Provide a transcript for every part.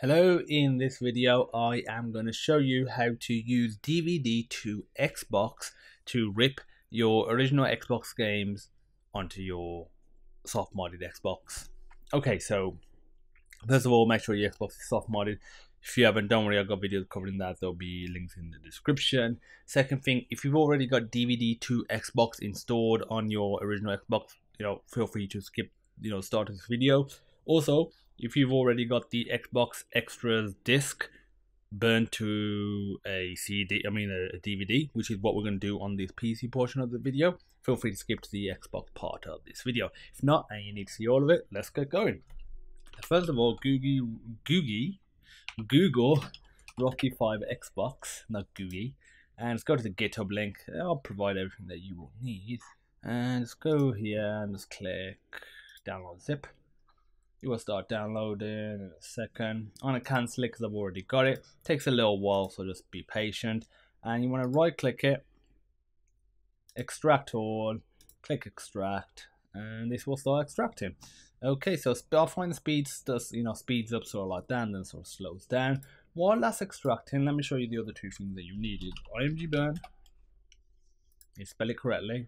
Hello, in this video I am going to show you how to use DVD to Xbox to rip your original Xbox games onto your soft modded Xbox. Okay, so first of all make sure your Xbox is soft modded. If you haven't, don't worry, I've got videos covering that. There'll be links in the description. Second thing, if you've already got DVD to Xbox installed on your original Xbox, you know, feel free to skip, you know, start this video. Also, if you've already got the Xbox Extras disc burned to a CD, I mean a, DVD, which is what we're going to do on this PC portion of the video, feel free to skip to the Xbox part of this video. If not, and you need to see all of it, let's get going. First of all, Googie, Googie, Google Rocky5 Xbox, not Googie, and let's go to the GitHub link. I'll provide everything that you will need. And let's go here and just click download zip it will start downloading in a second. I'm gonna cancel it because I've already got it. it. Takes a little while, so just be patient. And you want to right click it, extract all, click extract, and this will start extracting. Okay, so I'll find speeds does you know speeds up sort of like that and then sort of slows down. While that's extracting, let me show you the other two things that you needed. ImgBurn. You spell it correctly.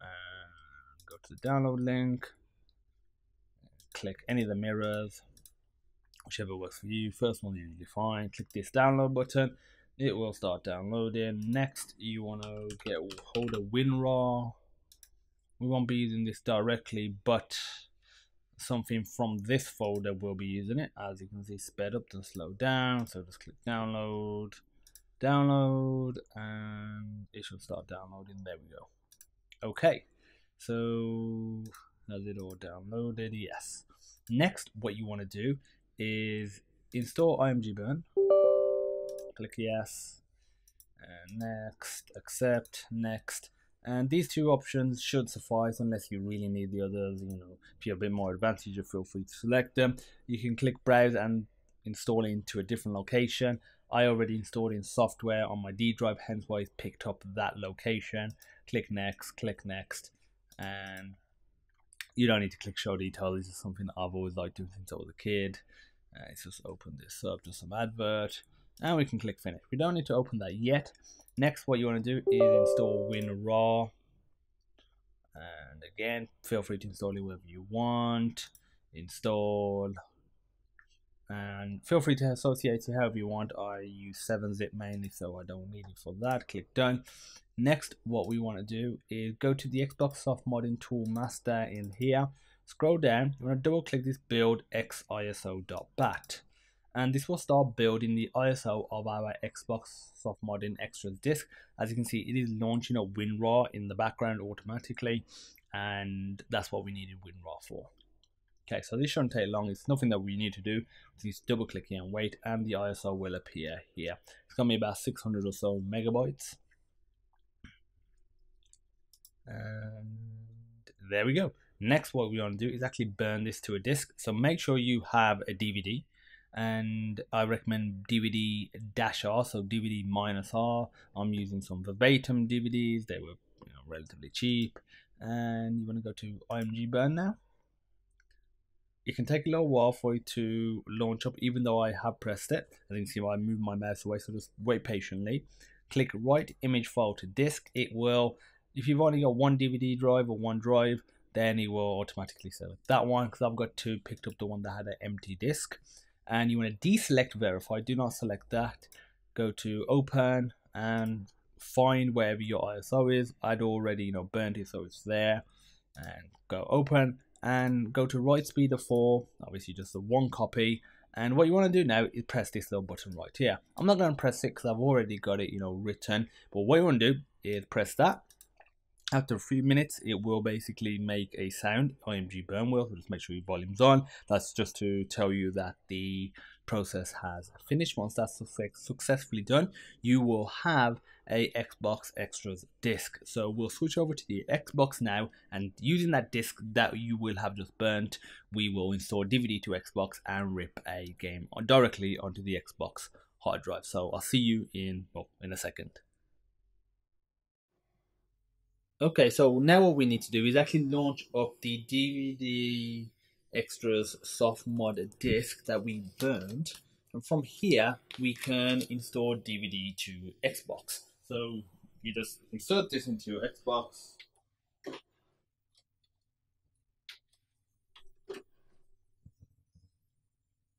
And go to the download link click any of the mirrors, whichever works for you. First one you define, click this download button. It will start downloading. Next, you want to get hold of WinRAR. We won't be using this directly, but something from this folder will be using it. As you can see, sped up and slowed down. So just click download, download, and it should start downloading. There we go. Okay, so has it all downloaded? Yes. Next, what you want to do is install ImgBurn. Click yes. And next, accept, next. And these two options should suffice unless you really need the others. You know, if you're a bit more advanced, you feel free to select them. You can click browse and install into a different location. I already installed in software on my D drive, hence why it's picked up that location. Click next, click next, and you don't need to click show detail. This is something I've always liked doing since I was a kid. Uh, let's just open this up to some advert and we can click finish. We don't need to open that yet. Next, what you want to do is install WinRAR. And again, feel free to install it wherever you want. Install. And feel free to associate it however you want. I use 7-zip mainly, so I don't need it for that. Click done. Next, what we want to do is go to the Xbox Soft Modding Tool Master in here. Scroll down, you want to double click this build xiso.bat and this will start building the ISO of our Xbox Soft Modding Extras disk. As you can see, it is launching a WinRAR in the background automatically, and that's what we needed WinRAR for. Okay, so this shouldn't take long. It's nothing that we need to do. Just double click here and wait, and the ISO will appear here. It's gonna be about 600 or so megabytes. And there we go. Next, what we want to do is actually burn this to a disk. So make sure you have a DVD and I recommend DVD dash R, so DVD minus R. I'm using some verbatim DVDs, they were you know, relatively cheap. And you want to go to ImgBurn now. It can take a little while for it to launch up, even though I have pressed it. I can see I move my mouse away, so just wait patiently. Click write image file to disk. It will if you've only got one DVD drive or one drive, then it will automatically select that one because I've got two picked up the one that had an empty disk. And you want to deselect verify, do not select that. Go to open and find wherever your ISO is. I'd already, you know, burnt it so it's there. And go open and go to write speed of 4, obviously just the one copy. And what you want to do now is press this little button right here. I'm not going to press it because I've already got it, you know, written. But what you want to do is press that after a few minutes it will basically make a sound ImgBurn will so just make sure your volume's on that's just to tell you that the process has finished once that's successfully done you will have a xbox extras disc so we'll switch over to the xbox now and using that disc that you will have just burnt we will install dvd to xbox and rip a game directly onto the xbox hard drive so i'll see you in well in a second Okay, so now what we need to do is actually launch up the DVD extras soft mod disk that we burned. And from here, we can install DVD to Xbox. So you just insert this into your Xbox.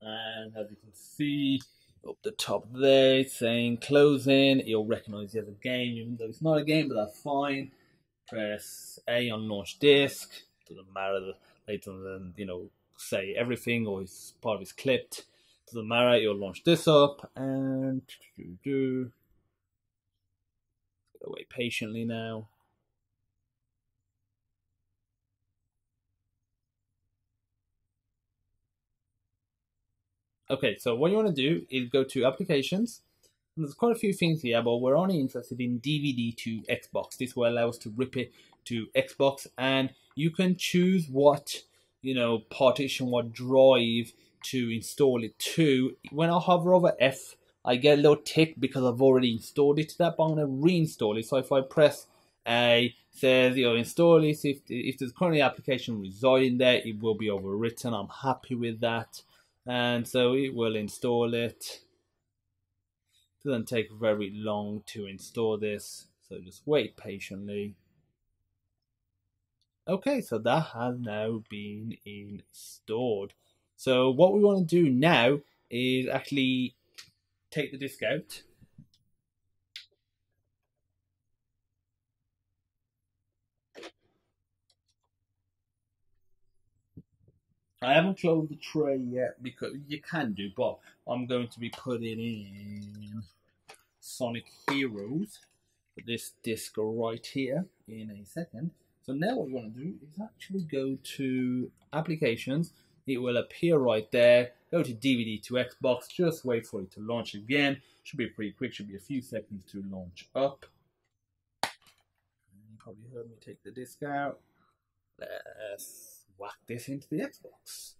And as you can see, up the top there, saying closing, it'll recognize you as a game, even though it's not a game, but that's fine. Press A on launch disk. Doesn't matter later than you know, say everything or it's part of it's clipped. Doesn't matter, you'll launch this up and do Wait patiently now. Okay, so what you want to do is go to applications. And there's quite a few things here, but we're only interested in DVD to Xbox. This will allow us to rip it to Xbox, and you can choose what you know partition, what drive to install it to. When I hover over F, I get a little tick because I've already installed it to that, but I'm going to reinstall it. So if I press A, says you know install this. If if there's currently application residing there, it will be overwritten. I'm happy with that and so it will install it doesn't take very long to install this so just wait patiently okay so that has now been installed so what we want to do now is actually take the disk out I haven't closed the tray yet because you can do, but I'm going to be putting in Sonic Heroes, this disc right here, in a second. So now what you want to do is actually go to Applications. It will appear right there. Go to DVD to Xbox. Just wait for it to launch again. Should be pretty quick. Should be a few seconds to launch up. You probably heard me take the disc out. Let's whack this into the Xbox.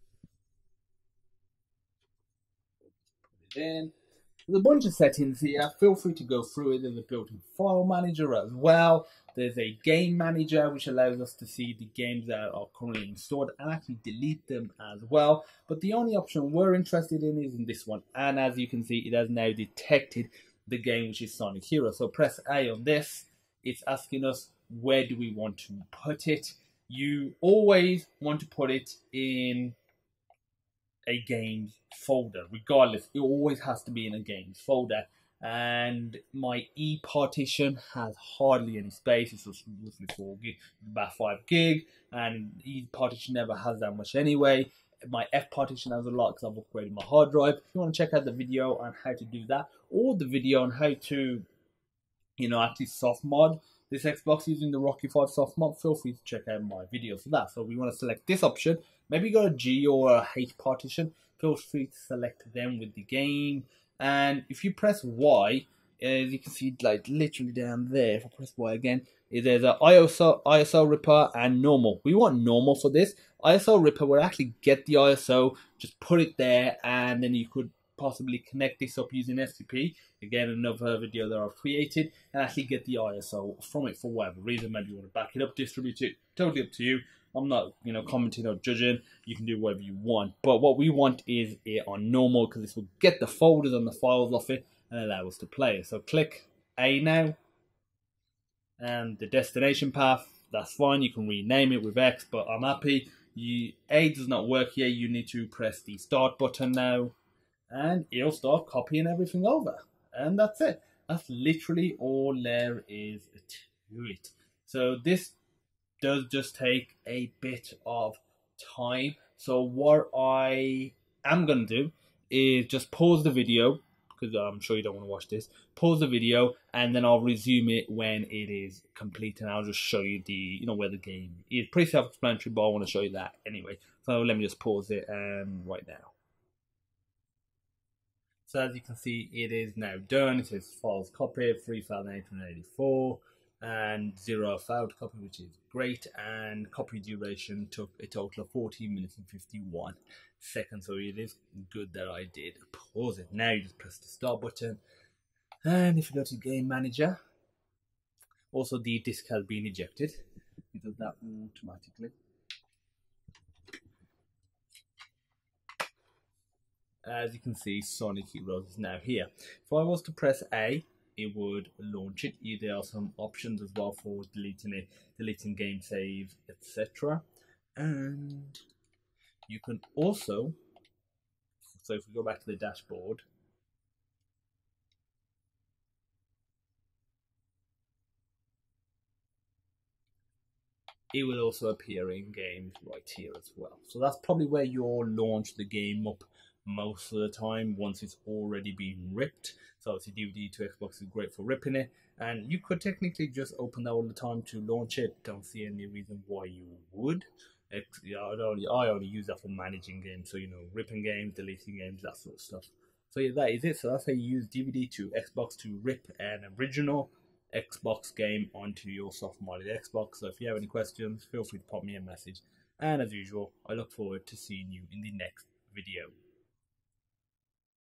Put it in. There's a bunch of settings here. Feel free to go through it. There's a built-in file manager as well. There's a game manager which allows us to see the games that are currently installed and actually delete them as well. But the only option we're interested in is in this one. And as you can see, it has now detected the game which is Sonic Hero. So press A on this. It's asking us where do we want to put it you always want to put it in a games folder, regardless. It always has to be in a games folder. And my E partition has hardly any space. It's just roughly four gig, about five gig, and E partition never has that much anyway. My F partition has a lot because I've upgraded my hard drive. If you want to check out the video on how to do that, or the video on how to, you know, actually soft mod this Xbox using the Rocky5 soft mod, feel free to check out my video for that. So we want to select this option. Maybe you got a G or a H partition. Feel free to select them with the game. And if you press Y, as you can see, like literally down there, if I press Y again, there's a ISO, ISO Ripper and normal. We want normal for this. ISO Ripper will actually get the ISO, just put it there, and then you could possibly connect this up using FTP. Again, another video that I've created and actually get the ISO from it for whatever reason. Maybe you want to back it up, distribute it, totally up to you. I'm not, you know, commenting or judging. You can do whatever you want. But what we want is it on normal because this will get the folders and the files off it and allow us to play it. So click A now. And the destination path, that's fine. You can rename it with X, but I'm happy. You, A does not work here. You need to press the start button now and it'll start copying everything over. And that's it. That's literally all there is to it. So this does just take a bit of time. So what I am going to do is just pause the video because I'm sure you don't want to watch this. Pause the video and then I'll resume it when it is complete and I'll just show you the, you know, where the game is. Pretty self-explanatory, but I want to show you that anyway. So let me just pause it um, right now. So as you can see, it is now done. It says files copied, 3,884 and zero failed copy, which is great. And copy duration took a total of 14 minutes and 51 seconds. So it is good that I did pause it. Now you just press the start button. And if you go to game manager, also the disk has been ejected. It does that automatically. as you can see, Sonic Heroes is now here. If I was to press A, it would launch it. There are some options as well for deleting it, deleting game save, etc. And you can also, so if we go back to the dashboard, it will also appear in games right here as well. So that's probably where you'll launch the game up most of the time once it's already been ripped. So obviously DVD to Xbox is great for ripping it, and you could technically just open that all the time to launch it. Don't see any reason why you would. I only I only use that for managing games, so you know, ripping games, deleting games, that sort of stuff. So yeah, that is it. So that's how you use DVD to Xbox to rip an original Xbox game onto your soft modded Xbox. So if you have any questions, feel free to pop me a message. And as usual, I look forward to seeing you in the next video.